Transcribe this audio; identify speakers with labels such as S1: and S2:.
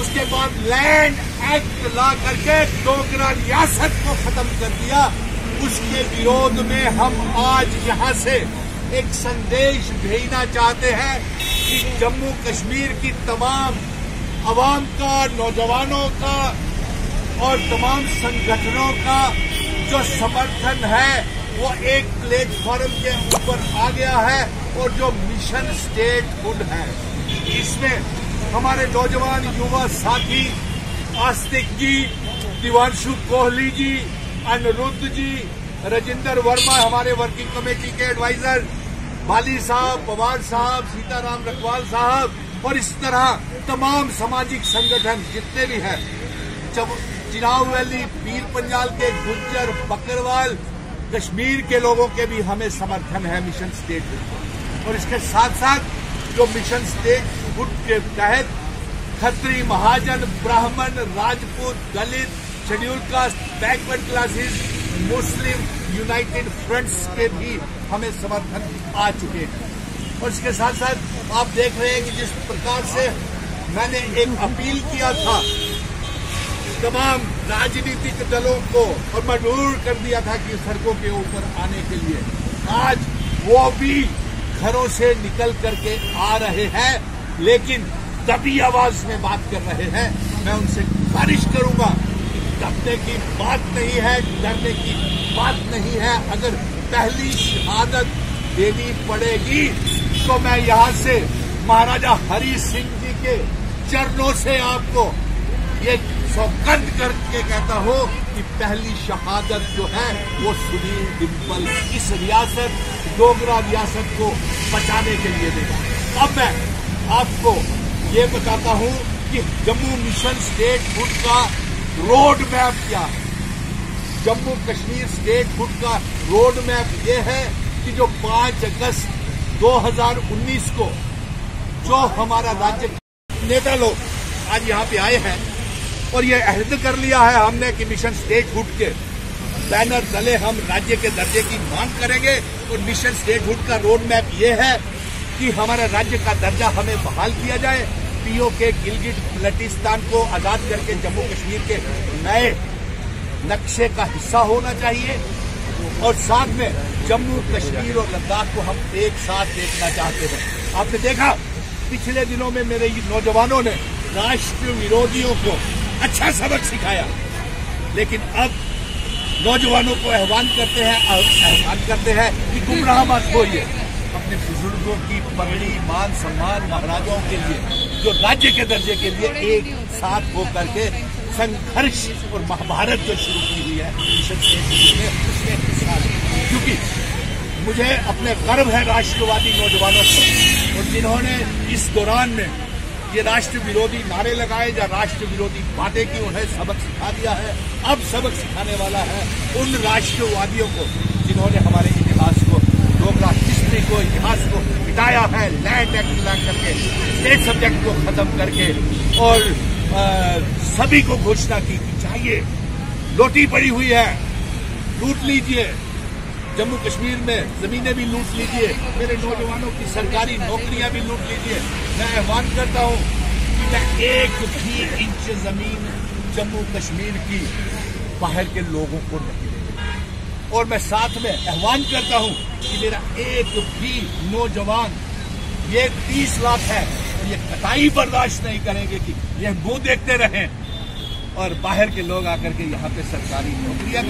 S1: उसके बाद land act ला करके डोगरा रियासत को खत्म कर दिया। उसके विरोध में हम आज यहाँ से एक संदेश भेजना चाहते हैं कि जम्मू कश्मीर की तमाम आवाम का, नौजवानों का और तमाम संगठनों का जो समर्थन है, वो एक प्लेटफॉर्म के ऊपर आ गया है और जो मिशन स्टेट हुड है। इसमें हमारे नौजवान युवा साथी, आस्तिक जी दिवांशु कोहली जी, अनिरुद्ध जी, राजेंद्र वर्मा, हमारे वर्किंग कमेटी के एडवाइजर बाली साहब, पवार साहब, सीताराम रखवाल साहब, और इस तरह तमाम सामाजिक संगठन जितने भी हैं चिनाव वैली, पीर पंजाल के गुज्जर बकरवाल, कश्मीर के लोगों के भी हमें समर्थन है मिशन स्टेट और इसके साथ साथ जो मिशन स्टेट गुट के तहत Khatri Mahajan Brahmin Rajput Dalit schedule caste backward classes Muslim united fronts के भी हमें समर्थन आ चुके हैं। और इसके साथ साथ आप देख रहे हैं कि जिस प्रकार से मैंने एक अपील किया था, तमाम राजनीतिक दलों को, और मजबूर कर दिया था कि सड़कों के ऊपर आने के लिए। आज वो भी घरों से निकल करके आ रहे हैं। लेकिन दबी आवाज़ में बात कर रहे हैं, मैं उनसे गुजारिश करूँगा दबने की बात नहीं है, डरने की बात नहीं है। अगर पहली शहादत देनी पड़ेगी तो मैं यहाँ से महाराजा हरि सिंह जी के चरणों से आपको ये सौगंध करके कहता हूँ कि पहली शहादत जो है, वो सुनील डिम्पल इस रियासत, डोगरा रियासत को बचाने के लिए देगा। अब मैं आपको ये बताता हूँ कि जम्मू मिशन स्टेट फुड का रोड मैप क्या है। जम्मू कश्मीर स्टेट फुड का रोड मैप ये है कि जो 5 अगस्त 2019 को जो हमारा राज्य नेता लोग आज यहाँ पे आए हैं और ये अहद कर लिया है हमने कि मिशन स्टेट फुड के बैनर तले हम राज्य के दर्जे की मांग करेंगे और मिशन स्टेट फुड का रोड मैप ये है कि हमारे राज्य का दर्जा हमें बहाल किया जाए। पीओ के गिलगिट बल्टिस्तान को आज़ाद करके जम्मू कश्मीर के नए नक्शे का हिस्सा होना चाहिए। और साथ में जम्मू, कश्मीर और लद्दाख को हम एक साथ देखना चाहते हैं। आपने देखा, पिछले दिनों में मेरे नौजवानों ने राष्ट्र विरोधियों को अच्छा सबक सिखाया। लेकिन अब नौजवानों को आह्वान करते हैं, आह्वान करते हैं कि गुमराह मत होइए। अपने बुज़ुर्गों की पगड़ी, मान सम्मान महाराजाओं के लिए, जो राज्य के दर्जे के लिए एक साथ होकर के संघर्ष और महाभारत जो शुरू की हुई है। क्योंकि मुझे अपने गर्व है राष्ट्रवादी नौजवानों से, और जिन्होंने इस दौरान में ये राष्ट्र विरोधी नारे लगाए, या राष्ट्र विरोधी बातें की उन्हें सबक सिखा दिया है, अब सबक सिखाने वाला है उन राष्ट्रवादियों को जिन्होंने हमारे इतिहास को डोगरा हिस्ट्री को इतिहास को मिटाया है। लैंड एक्ट ला करके स्टेट सब्जेक्ट को खत्म करके और आ, सभी को घोषणा की कि चाहिए लोटी पड़ी हुई है लूट लीजिए जम्मू कश्मीर में जमीनें भी लूट लीजिए मेरे नौजवानों की सरकारी नौकरियाँ भी लूट लीजिए मैं आह्वान करता हूँ कि मैं एक भी इंच ज़मीन जम्मू कश्मीर की बाहर के लोगों को नहीं और मैं साथ में आह्वान करता हूँ कि मेरा एक भी नौजवान, ये तीस लाख है, ये कटाई बर्दाश्त नहीं करेंगे कि ये मुँह देखते रहें। और बाहर के लोग आकर के यहाँ पे सरकारी नौकरियाँ